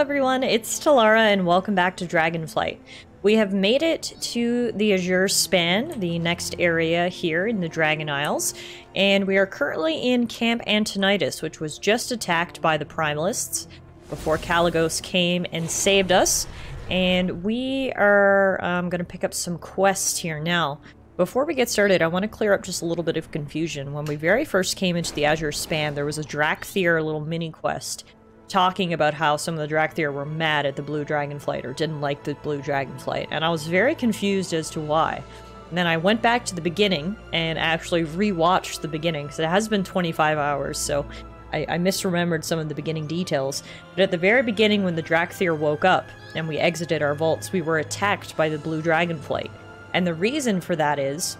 everyone, it's Tallara and welcome back to Dragonflight. We have made it to the Azure Span, the next area here in the Dragon Isles, and we are currently in Camp Antonidas, which was just attacked by the Primalists before Kalecgos came and saved us, and we are um, going to pick up some quests here now. Before we get started, I want to clear up just a little bit of confusion. When we very first came into the Azure Span, there was a Dracthyr little mini quest talking about how some of the Dracthyr were mad at the Blue Dragonflight or didn't like the Blue Dragonflight, and I was very confused as to why. And then I went back to the beginning and actually rewatched the beginning, because it has been 25 hours, so I, I, misremembered some of the beginning details. But at the very beginning, when the Dracthyr woke up and we exited our vaults, we were attacked by the Blue Dragonflight. And the reason for that is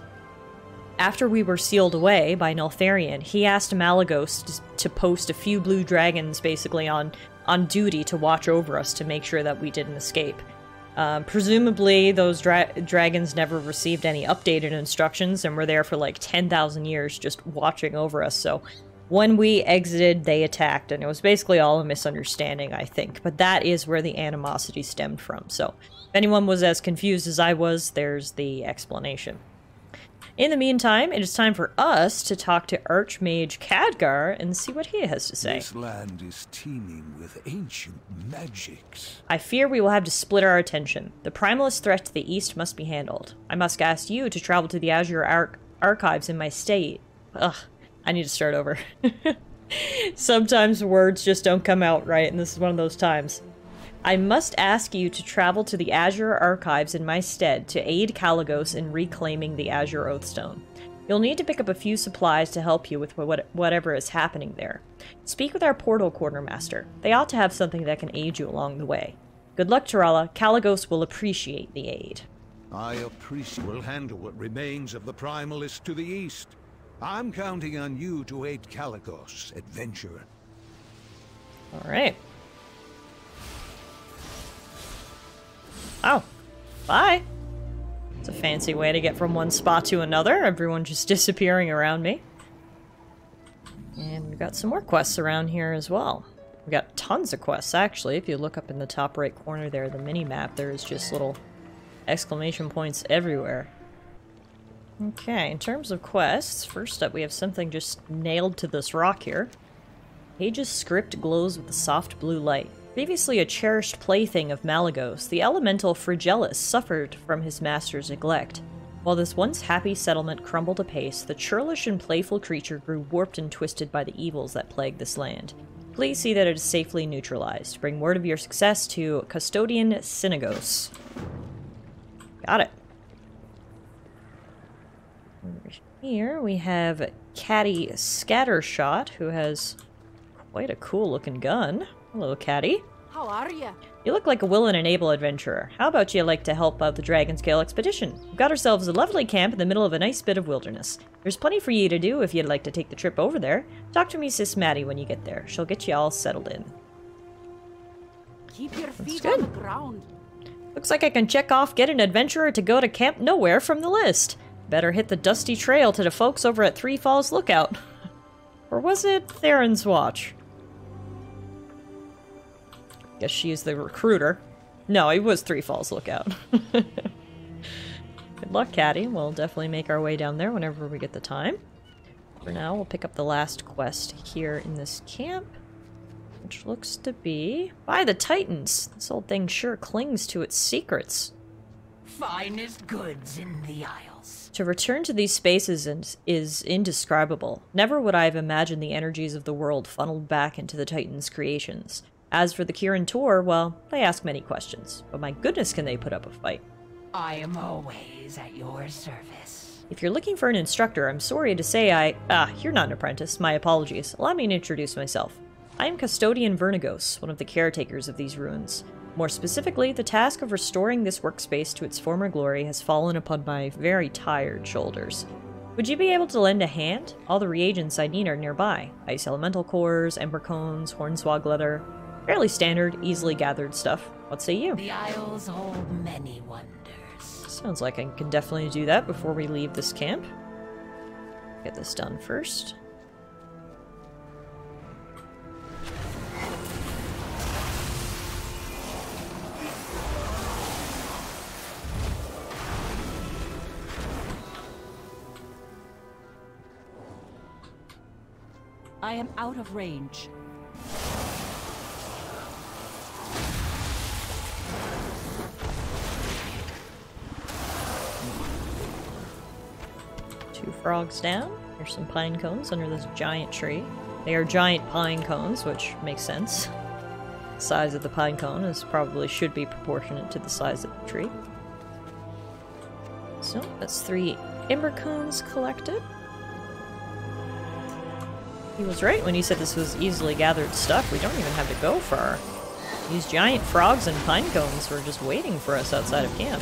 after we were sealed away by Neltharion, he asked Malygos to, post a few blue dragons basically on on duty to watch over us to make sure that we didn't escape. Um, presumably, those dra dragons never received any updated instructions and were there for like 10,000 years just watching over us. So when we exited, they attacked, and it was basically all a misunderstanding, I think. But that is where the animosity stemmed from. So if anyone was as confused as I was, there's the explanation. In the meantime, it is time for us to talk to Archmage Khadgar and see what he has to say. This land is teeming with ancient magics. I fear we will have to split our attention. The primalist threat to the east must be handled. I must ask you to travel to the Azure Ar Archives in my state. Ugh, I need to start over. Sometimes words just don't come out right, and this is one of those times. I must ask you to travel to the Azure Archives in my stead to aid Kalecgos in reclaiming the Azure Oathstone. You'll need to pick up a few supplies to help you with what, whatever is happening there. Speak with our portal quartermaster. They ought to have something that can aid you along the way. Good luck, Tallara. Kalecgos will appreciate the aid. I appreciate will handle what remains of the Primalist to the east. I'm counting on you to aid Kalecgos, adventurer. All right. Oh. Bye. It's a fancy way to get from one spot to another. Everyone just disappearing around me. And we've got some more quests around here as well. We've got tons of quests, actually. If you look up in the top right corner there, the mini-map, there's just little exclamation points everywhere. Okay, in terms of quests, first up we have something just nailed to this rock here. Page's script glows with a soft blue light. Previously a cherished plaything of Malygos, the elemental Frigellus suffered from his master's neglect. While this once happy settlement crumbled apace, the churlish and playful creature grew warped and twisted by the evils that plague this land. Please see that it is safely neutralized. Bring word of your success to Custodian Senegos. Got it. Here we have Caddy Scattershot, who has quite a cool looking gun. Hello, Caddy. How are you? You look like a willing and able adventurer. How about you like to help out the Dragonscale expedition? We've got ourselves a lovely camp in the middle of a nice bit of wilderness. There's plenty for you to do if you'd like to take the trip over there. Talk to me Sis Maddie when you get there. She'll get you all settled in. Keep your feet on the ground. Looks like I can check off get an adventurer to go to Camp Nowhere from the list. Better hit the dusty trail to the folks over at Three Falls Lookout. or was it Theron's Watch? Guess she's the recruiter. No, it was Three Falls Lookout. Good luck, Caddy. We'll definitely make our way down there whenever we get the time. For now, we'll pick up the last quest here in this camp, which looks to be by the Titans. This old thing sure clings to its secrets. Finest goods in the Isles. To return to these spaces is indescribable. Never would I have imagined the energies of the world funneled back into the Titans' creations. As for the Kirin Tor, well, they ask many questions, but my goodness can they put up a fight. I am always at your service. If you're looking for an instructor, I'm sorry to say I... Ah, you're not an apprentice. My apologies. Allow me to introduce myself. I am Custodian Vernegos, one of the caretakers of these ruins. More specifically, the task of restoring this workspace to its former glory has fallen upon my very tired shoulders. Would you be able to lend a hand? All the reagents I need are nearby. Ice elemental cores, ember cones, hornswog leather, Fairly standard, easily gathered stuff. What say you? The Isles hold many wonders. Sounds like I can definitely do that before we leave this camp. Get this done first. I am out of range. Frogs down. There's some pine cones under this giant tree. They are giant pine cones, which makes sense. The size of the pine cone is probably should be proportionate to the size of the tree. So that's three ember cones collected. He was right when he said this was easily gathered stuff. We don't even have to go far. These giant frogs and pine cones were just waiting for us outside of camp.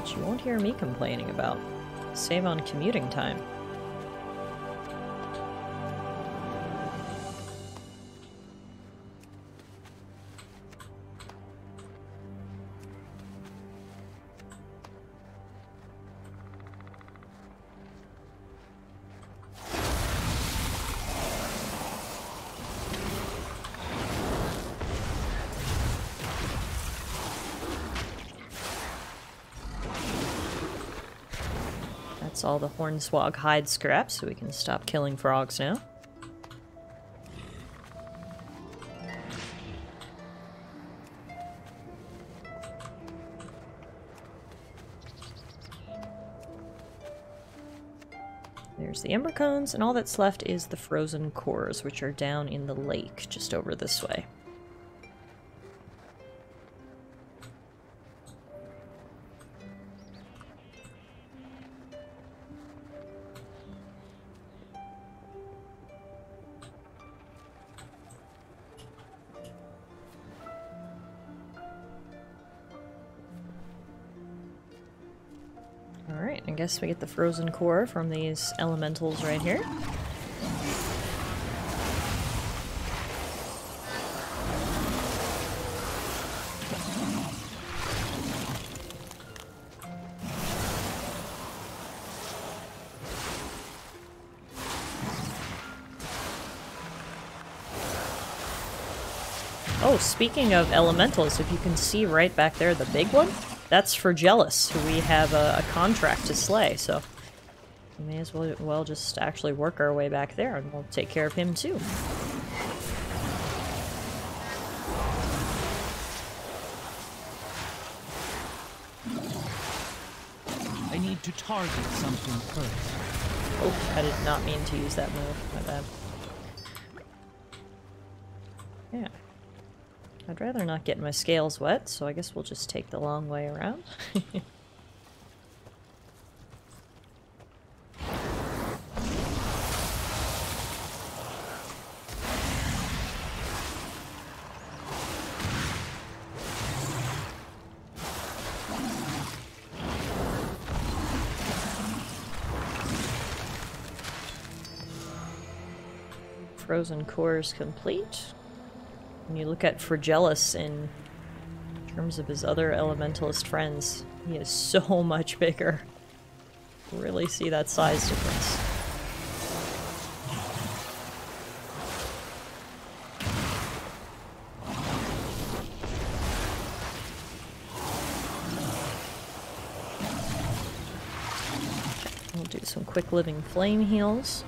Which you won't hear me complaining about. Save on commuting time. That's all the Hornswog hide scraps, so we can stop killing frogs now. There's the ember cones, and all that's left is the frozen cores, which are down in the lake just over this way. Alright, I guess we get the frozen core from these elementals right here. Oh, speaking of elementals, if you can see right back there, the big one, that's Frigellus, who we have a, a contract to slay, so we may as well, well just actually work our way back there and we'll take care of him too. I need to target something first. Oh, I did not mean to use that move. My bad. Yeah. I'd rather not get my scales wet, so I guess we'll just take the long way around. Frozen cores complete. When you look at Frigellus in terms of his other elementalist friends, he is so much bigger. Really see that size difference. We'll do some quick living flame heals.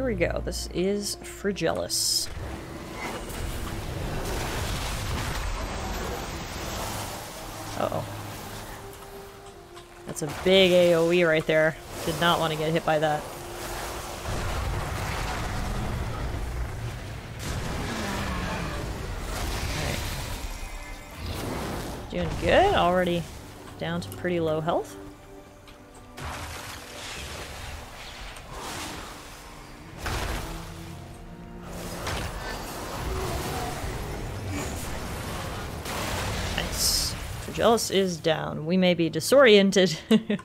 Here we go. This is Frigellus. Uh oh That's a big AoE right there. Did not want to get hit by that. Alright. Doing good. Already down to pretty low health. Jealous is down. We may be disoriented,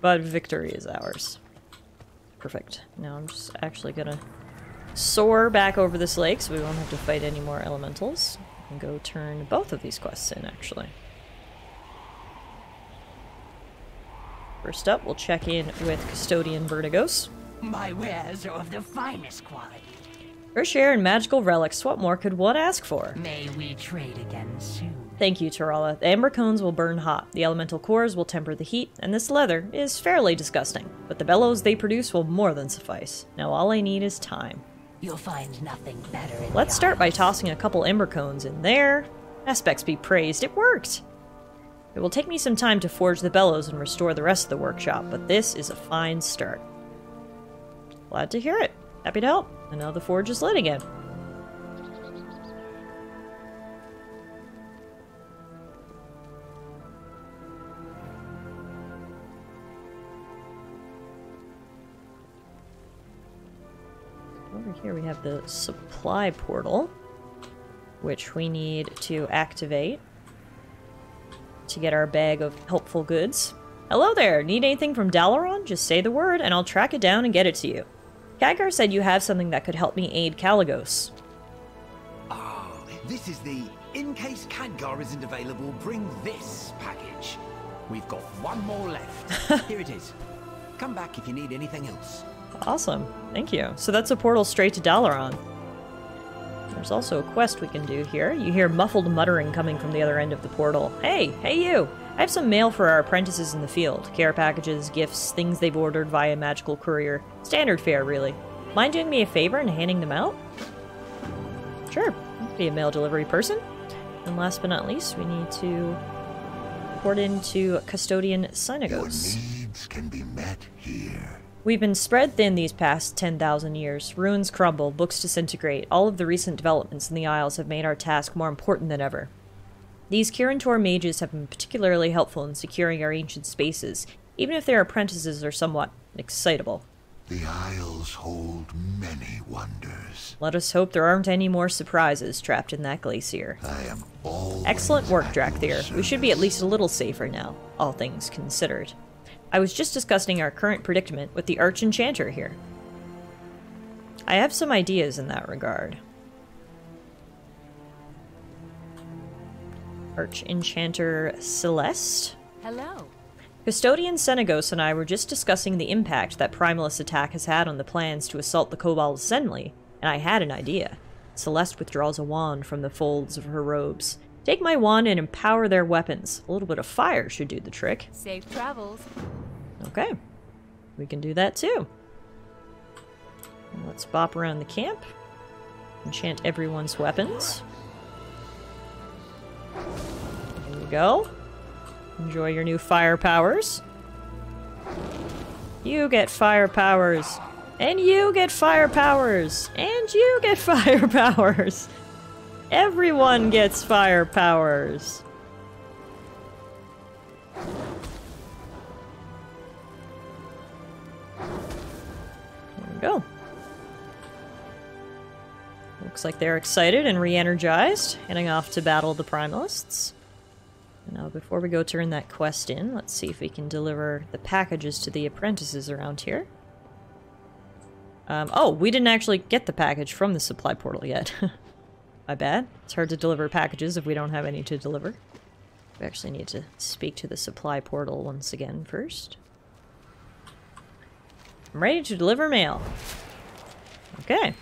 but victory is ours. Perfect. Now I'm just actually gonna soar back over this lake so we won't have to fight any more elementals. And go turn both of these quests in, actually. First up, we'll check in with Custodian Vertigos. My wares are of the finest quality. Fresh air and magical relics, what more could one ask for? May we trade again soon. Thank you, Tallara. The ember cones will burn hot, the elemental cores will temper the heat, and this leather is fairly disgusting. But the bellows they produce will more than suffice. Now all I need is time. You'll find nothing better in Let's start by tossing a couple ember cones in there. Aspects be praised, it worked! It will take me some time to forge the bellows and restore the rest of the workshop, but this is a fine start. Glad to hear it. Happy to help. And now the forge is lit again. Here we have the supply portal, which we need to activate to get our bag of helpful goods. Hello there! Need anything from Dalaran? Just say the word and I'll track it down and get it to you. Khadgar said you have something that could help me aid Kalecgos. Ah, this is the in case Khadgar isn't available, bring this package. We've got one more left. Here it is. Come back if you need anything else. Awesome. Thank you. So that's a portal straight to Dalaran. There's also a quest we can do here. You hear muffled muttering coming from the other end of the portal. Hey, hey you! I have some mail for our apprentices in the field. Care packages, gifts, things they've ordered via magical courier. Standard fare, really. Mind doing me a favor and handing them out? Sure. Be a mail delivery person. And last but not least, we need to port into Custodian Your Senegos. needs can be met here. We've been spread thin these past 10,000 years. Ruins crumble, books disintegrate. All of the recent developments in the Isles have made our task more important than ever. These Kirin Tor mages have been particularly helpful in securing our ancient spaces, even if their apprentices are somewhat excitable. The Isles hold many wonders. Let us hope there aren't any more surprises trapped in that glacier. I am always Excellent work, Dracthyr. We should be at least a little safer now, all things considered. I was just discussing our current predicament with the Arch Enchanter here. I have some ideas in that regard. Arch Enchanter Celeste? Hello. Custodian Senegos and I were just discussing the impact that Primalist attack has had on the plans to assault the Cobalt Assembly, and I had an idea. Celeste withdraws a wand from the folds of her robes. Take my wand and empower their weapons. A little bit of fire should do the trick. Safe travels. Okay. We can do that too. Let's bop around the camp. Enchant everyone's weapons. There we go. Enjoy your new fire powers. You get fire powers. And you get fire powers. And you get fire powers. Everyone gets fire powers. There we go. Looks like they're excited and re-energized, heading off to battle the Primalists. Now, before we go turn that quest in, let's see if we can deliver the packages to the apprentices around here. Um, oh, we didn't actually get the package from the supply portal yet. My bad. It's hard to deliver packages if we don't have any to deliver. We actually need to speak to the supply portal once again first. I'm ready to deliver mail. Okay.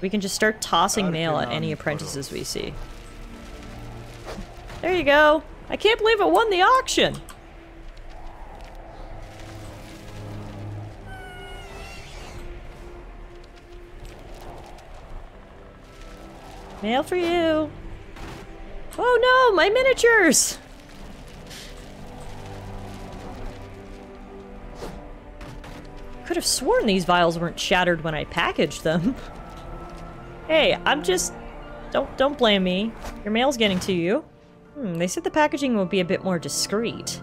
We can just start tossing mail at any apprentices we see. There you go. I can't believe I won the auction. Mail for you. Oh no, my miniatures! Could have sworn these vials weren't shattered when I packaged them. hey, I'm just... Don't don't blame me. Your mail's getting to you. Hmm, they said the packaging will be a bit more discreet.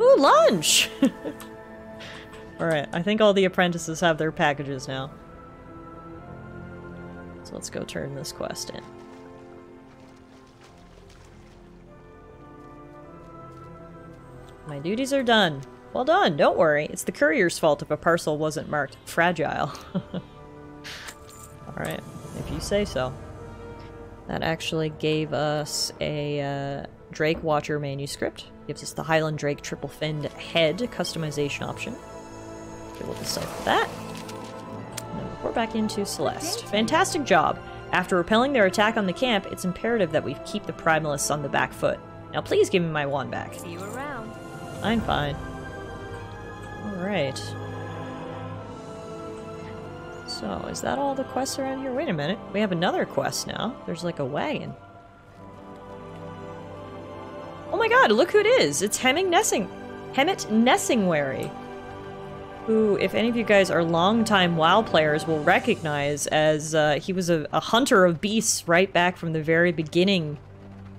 Ooh, lunch! Alright, I think all the apprentices have their packages now. So let's go turn this quest in. My duties are done. Well done, don't worry. It's the courier's fault if a parcel wasn't marked fragile. Alright, if you say so. That actually gave us a uh, Drake Watcher manuscript. Gives us the Highland Drake triple finned head customization option. Okay, we'll decipher that. And then we're back into Celeste. Fantastic job. After repelling their attack on the camp, it's imperative that we keep the primalists on the back foot. Now please give me my wand back. See you around. I'm fine. Alright. So, is that all the quests around here? Wait a minute. We have another quest now. There's like a wagon. Oh my god, look who it is! It's Hemming Nessing... Hemet Nesingwary. Who, if any of you guys are longtime WoW players, will recognize as uh, he was a, a hunter of beasts right back from the very beginning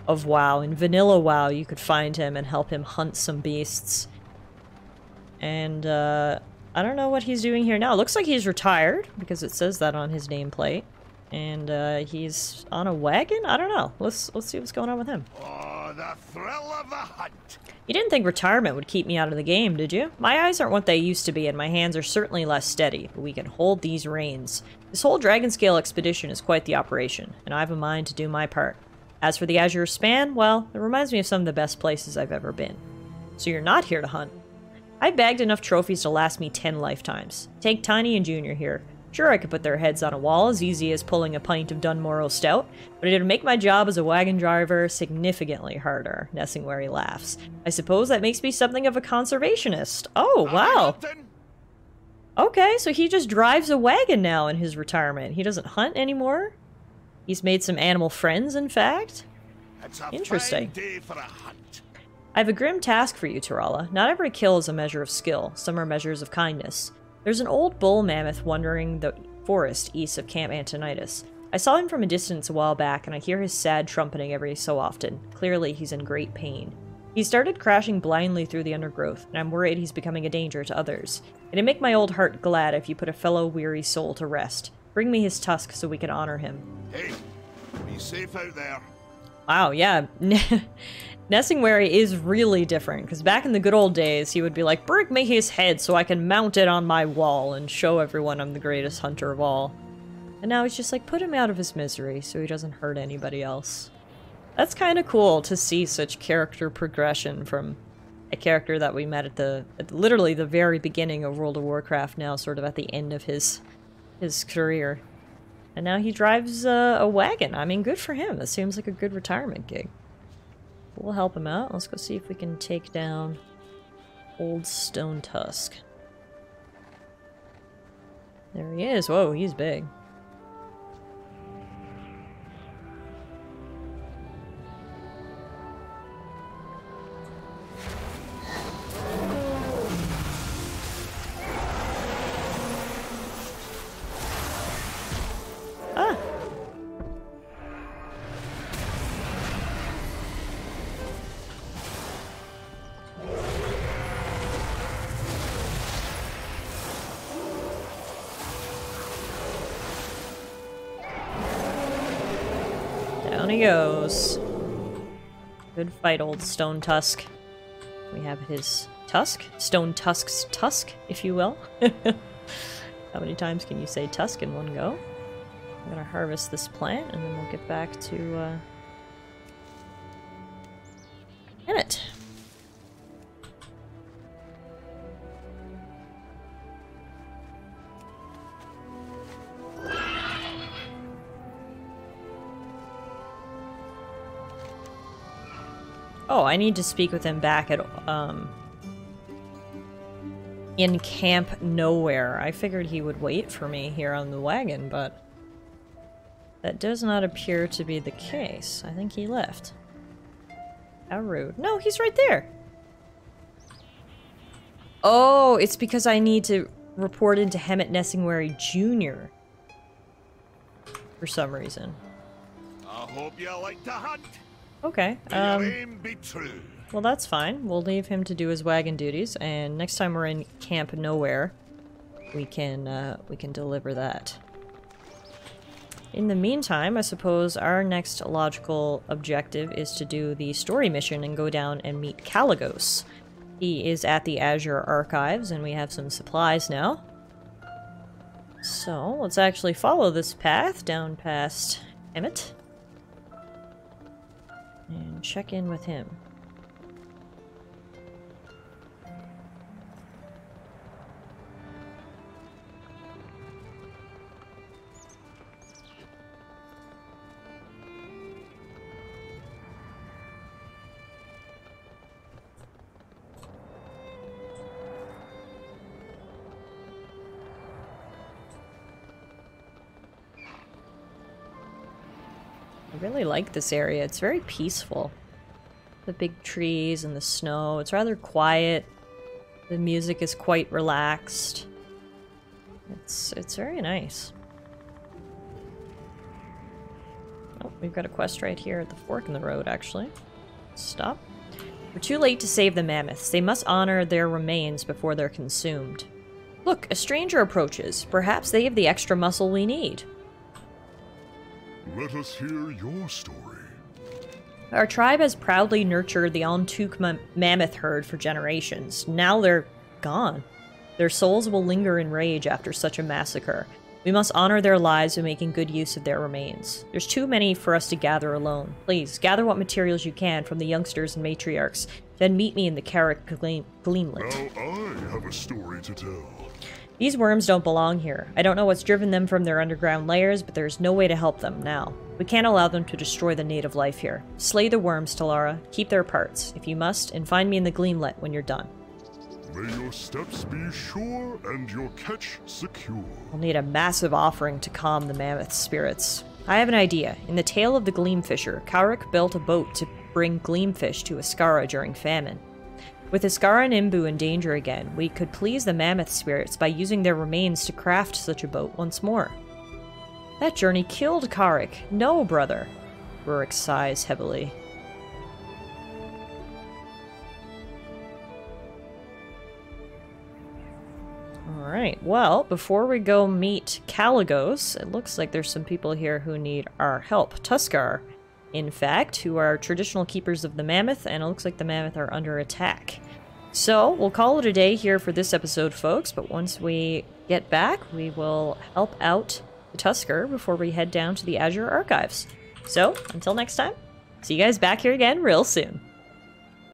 of WoW. In vanilla WoW, you could find him and help him hunt some beasts. And, uh, I don't know what he's doing here now. Looks like he's retired, because it says that on his nameplate. And, uh, he's on a wagon? I don't know. Let's, let's see what's going on with him. Oh, the thrill of the hunt. You didn't think retirement would keep me out of the game, did you? My eyes aren't what they used to be, and my hands are certainly less steady, but we can hold these reins. This whole Dragonscale expedition is quite the operation, and I have a mind to do my part. As for the Azure Span, well, it reminds me of some of the best places I've ever been. So you're not here to hunt. I bagged enough trophies to last me 10 lifetimes. Take Tiny and Junior here. Sure, I could put their heads on a wall as easy as pulling a pint of Dunmorrow Stout, but it'd make my job as a wagon driver significantly harder, Nesingwary laughs. I suppose that makes me something of a conservationist. Oh, wow. Okay, so he just drives a wagon now in his retirement. He doesn't hunt anymore? He's made some animal friends, in fact? Interesting. fine day for a hunt. I have a grim task for you, Tallara. Not every kill is a measure of skill, some are measures of kindness. There's an old bull mammoth wandering the forest east of Camp Antonidas. I saw him from a distance a while back, and I hear his sad trumpeting every so often. Clearly, he's in great pain. He started crashing blindly through the undergrowth, and I'm worried he's becoming a danger to others. It'd make my old heart glad if you put a fellow weary soul to rest. Bring me his tusk so we can honor him. Hey, be safe out there. Wow, yeah. Nesingwary is really different, because back in the good old days, he would be like, Bring me his head so I can mount it on my wall and show everyone I'm the greatest hunter of all. And now he's just like, put him out of his misery so he doesn't hurt anybody else. That's kind of cool to see such character progression from a character that we met at the at literally the very beginning of World of Warcraft now sort of at the end of his his career. And now he drives uh, a wagon. I mean, good for him. That seems like a good retirement gig. We'll help him out. Let's go see if we can take down Old Stone Tusk. There he is. Whoa, he's big. He goes. Good fight, old Stone Tusk. We have his tusk? Stone Tusk's tusk, if you will. How many times can you say tusk in one go? I'm gonna harvest this plant and then we'll get back to, uh... I need to speak with him back at, um... In Camp Nowhere. I figured he would wait for me here on the wagon, but... That does not appear to be the case. I think he left. How rude. No, he's right there! Oh, it's because I need to report into Hemet Nesingwary Jr. For some reason. I hope you like to hunt. Okay, um... Well, that's fine. We'll leave him to do his wagon duties, and next time we're in Camp Nowhere, we can, uh, we can deliver that. In the meantime, I suppose our next logical objective is to do the story mission and go down and meet Kalecgos. He is at the Azure Archives, and we have some supplies now. So, let's actually follow this path down past Emmett. And check in with him. I really like this area. It's very peaceful. The big trees and the snow. It's rather quiet. The music is quite relaxed. It's it's very nice. Oh, we've got a quest right here at the fork in the road, actually. Stop. We're too late to save the mammoths. They must honor their remains before they're consumed. Look, a stranger approaches. Perhaps they have the extra muscle we need. Let us hear your story. Our tribe has proudly nurtured the ma- mammoth herd for generations. Now they're gone. Their souls will linger in rage after such a massacre. We must honor their lives by making good use of their remains. There's too many for us to gather alone. Please, gather what materials you can from the youngsters and matriarchs, then meet me in the Carrick gleam- Gleamlet. Now I have a story to tell. These worms don't belong here. I don't know what's driven them from their underground lairs, but there's no way to help them now. We can't allow them to destroy the native life here. Slay the worms, Tallara. Keep their parts, if you must, and find me in the Gleamlet when you're done. May your steps be sure and your catch secure. We'll need a massive offering to calm the mammoth spirits. I have an idea. In the tale of the Gleamfisher, Kaurik built a boat to bring gleamfish to Iskaara during famine. With Iskaara and Imbu in danger again, we could please the mammoth spirits by using their remains to craft such a boat once more. That journey killed Karik. No, brother. Rurik sighs heavily. Alright, well, before we go meet Kalecgos, it looks like there's some people here who need our help. Tuskarr, in fact, who are traditional keepers of the mammoth, and it looks like the mammoth are under attack. So, we'll call it a day here for this episode, folks, but once we get back, we will help out the Tuskarr before we head down to the Azure Archives. So, until next time, see you guys back here again real soon.